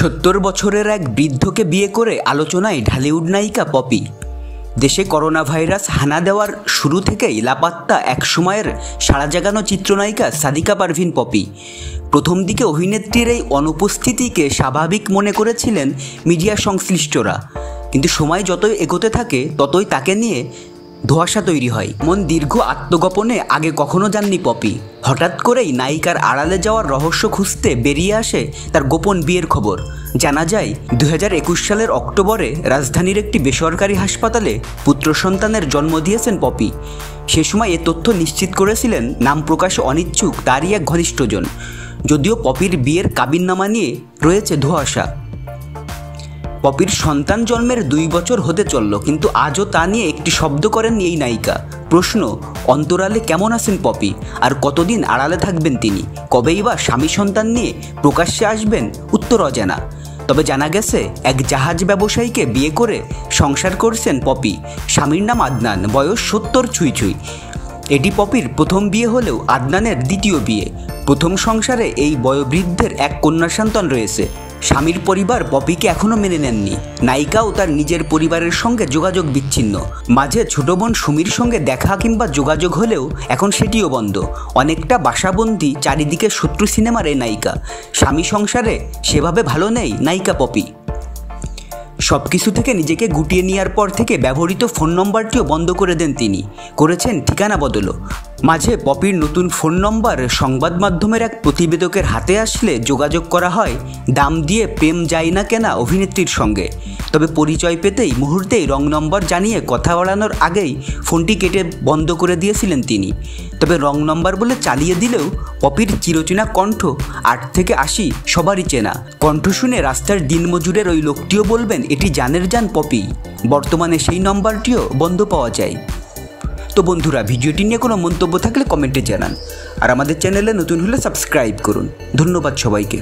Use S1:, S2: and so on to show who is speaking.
S1: সত্তর বছরের এক বৃদ্ধকে বিয়ে করে আলোচনায় ঢালিউড নায়িকা পপি। দেশে করোনা ভাইরাস হানা দেওয়ার শুরু থেকেই লাপাত্তা এক সময়ের সাড়া জাগানো চিত্রনায়িকা সাদিকা পারভিন পপি। প্রথম দিকে অভিনেত্রীর এই অনুপস্থিতিকে স্বাভাবিক মনে করেছিলেন মিডিয়া সংশ্লিষ্টরা। কিন্তু সময় যতই এগোতে থাকে, ততই তাকে নিয়ে ধোঁয়াশা তৈরি হয়। মন দীর্ঘ আত্মগোপনে আগে কখনো যাননি পপি। হঠাৎ করেই নায়িকার আড়ালে যাওয়ার রহস্য খুঁজতে বেরিয়ে আসে তার গোপন বিয়ের খবর। জানা যায় দু হাজার একুশ সালের অক্টোবরে রাজধানীর একটি বেসরকারি হাসপাতালে পুত্র সন্তানের জন্ম দিয়েছেন পপি। সে সময় এ তথ্য নিশ্চিত করেছিলেন নাম প্রকাশে অনিচ্ছুক, তারই এক ঘনিষ্ঠজন। যদিও পপির বিয়ের কাবিননামা নিয়ে রয়েছে ধোঁয়াশা। পপির সন্তান জন্মের দুই বছর হতে চলল, কিন্তু আজও তা নিয়ে একটি শব্দ করেননি এই নায়িকা। প্রশ্ন, অন্তরালে কেমন আছেন পপি? আর কতদিন আড়ালে থাকবেন তিনি? কবেই বা স্বামী সন্তান নিয়ে প্রকাশ্যে আসবেন উত্তর অজানা। তবে জানা গেছে, এক জাহাজ ব্যবসায়ীকে বিয়ে করে সংসার করছেন পপি। স্বামীর নাম আদনান, বয়স সত্তর ছুঁই ছুঁই। এটি পপির প্রথম বিয়ে হলেও আদনানের দ্বিতীয় বিয়ে। প্রথম সংসারে এই বয়োবৃদ্ধের এক কন্যা সন্তান রয়েছে। স্বামীর পরিবার পপিকে এখনও মেনে নেননি। নায়িকাও তার নিজের পরিবারের সঙ্গে যোগাযোগ বিচ্ছিন্ন। মাঝে ছোট বোন সুমির সঙ্গে দেখা কিংবা যোগাযোগ হলেও এখন সেটিও বন্ধ। অনেকটা বাসাবন্দি চারিদিকে শত্রু সিনেমার এই নায়িকা। স্বামী সংসারে সেভাবে ভালো নেই নায়িকা পপি। সব কিছু থেকে নিজেকে গুটিয়ে নেওয়ার পর থেকে ব্যবহৃত ফোন নম্বরটিও বন্ধ করে দেন তিনি। করেছেন ঠিকানা বদলও। মাঝে পপির নতুন ফোন নম্বর সংবাদ মাধ্যমের এক প্রতিবেদকের হাতে আসলে যোগাযোগ করা হয়, দাম দিয়ে প্রেম যায় না কেনা অভিনেত্রীর সঙ্গে। তবে পরিচয় পেতেই মুহূর্তেই রং নম্বর জানিয়ে কথা বাড়ানোর আগেই ফোনটি কেটে বন্ধ করে দিয়েছিলেন তিনি। তবে রং নম্বর বলে চালিয়ে দিলেও পপির চিরচেনা কণ্ঠ আট থেকে আশি সবারই চেনা। কণ্ঠ শুনে রাস্তার দিনমজুরের ওই লোকটিও বলবেন, এটি জানের যান পপি। বর্তমানে সেই নম্বরটিও বন্ধ পাওয়া যায়। তো বন্ধুরা, ভিডিওটি নিয়ে কোনো মন্তব্য থাকলে কমেন্টে জানান। আর আমাদের চ্যানেলে নতুন হলে সাবস্ক্রাইব করুন। ধন্যবাদ সবাইকে।